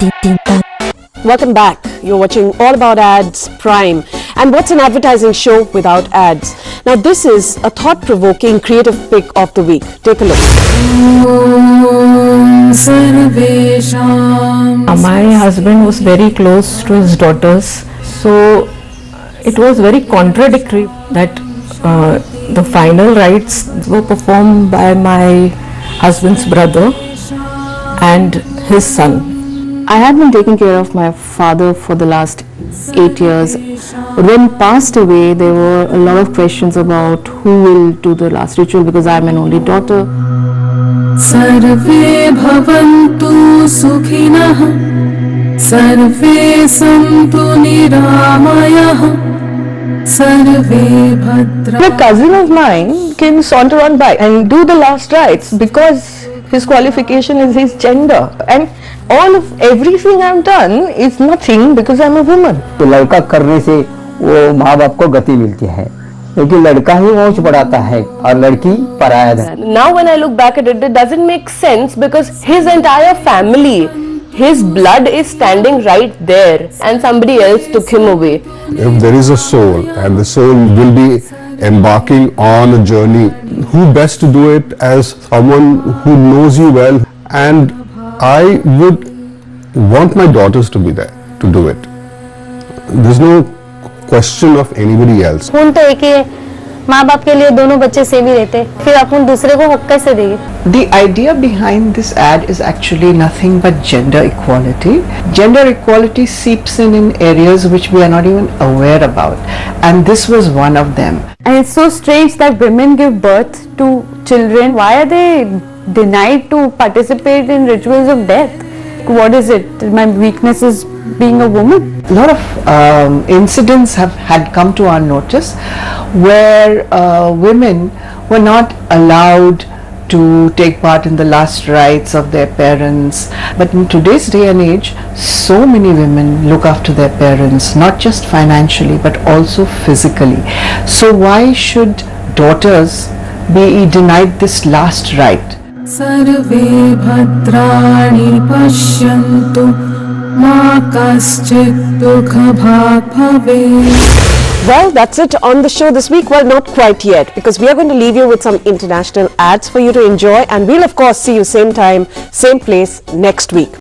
Welcome back. You're watching All About Ads Prime. And what's an advertising show without ads? Now, this is a thought provoking creative pick of the week. Take a look. My husband was very close to his daughters, so it was very contradictory that uh, the final rites were performed by my husband's brother and his son. I had been taking care of my father for the last eight years. When he passed away, there were a lot of questions about who will do the last ritual because I'm an only daughter. सर्वे भवन्तु सुखिनः सर्वे सन्तु निरामयः सर्वे भद्रा A cousin of mine can saunter on by and do the last rites because his qualification is his gender. And all of everything I've done is nothing because I'm a woman. तो लड़का करने से वो माँ बाप को गति मिलती है क्योंकि लड़का ही पहुंच बढ़ाता है और लड़की पराया धन Now, when I look back at it, it doesn't make sense because his entire family, his blood is standing right there, and somebody else took him away. if there is a soul and the soul will be embarking on a journey, who best to do it as someone who knows you well? And I would want my daughters to be there to do it. There's no question of anybody else. माँ बाप के लिए दोनों बच्चे same ही रहते फिर अपन दूसरे को हक कैसे देंगे? The idea behind this ad is actually nothing but gender equality gender equality seeps in in areas which we are not even aware about and this was one of them and it's so strange that women give birth to children why are they denied to participate in rituals of death What is it? My weakness is being a woman. A lot of um, incidents have had come to our notice where uh, women were not allowed to take part in the last rites of their parents. But in today's day and age, so many women look after their parents, not just financially but also physically. So why should daughters be denied this last right? सर्वे भद्राणि पश्यन्तु मा कश्चित् दुःखभाग् भवेत् Well, that's it on the show this week. Well, not quite yet, because we are going to leave you with some international ads for you to enjoy, and we'll, of course, see you same time, same place next week.